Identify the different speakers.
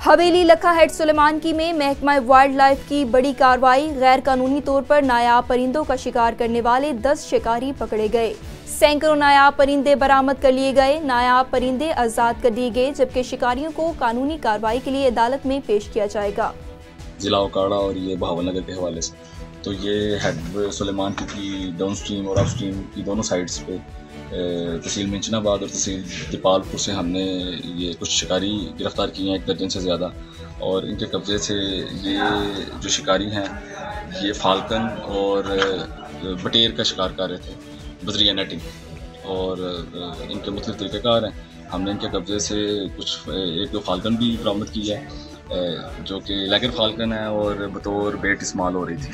Speaker 1: हवेली लखा हेड सुलेमान की में महकमा वाइल्ड लाइफ की बड़ी कार्रवाई। गैर कानूनी तौर पर नायाब परिंदों का शिकार करने वाले 10 शिकारी पकड़े गए। सैकड़ों नायाब परिंदे बरामद कर लिए गए। नायाब परिंदे आज़ाद कर दिए गए, जबकि शिकारियों को कानूनी कार्रवाई के लिए अदालत में पेश किया जाएगा।
Speaker 2: ज़िला उकाड़ा और ये बहावल नगर के हवाले से। तो ये हेड सुलेमान की डाउन स्ट्रीम और अप स्ट्रीम की दोनों साइड्स पे तहसील मिंचनाबाद और तहसील दीपालपुर से हमने ये कुछ शिकारी गिरफ़्तार किए हैं एक दर्जन से ज़्यादा। और इनके कब्ज़े से ये जो शिकारी हैं, ये फाल्कन और बटेर का शिकार कर रहे थे, बजरिया नेटिंग। और इनके मुख्तु तरीक़ेकार हैं। हमने इनके कब्ज़े से कुछ एक दो फाल्कन भी बरामद किया है। जो कि लेगर फाल्कन है और बतौर बेट इस्तेमाल हो रही थी।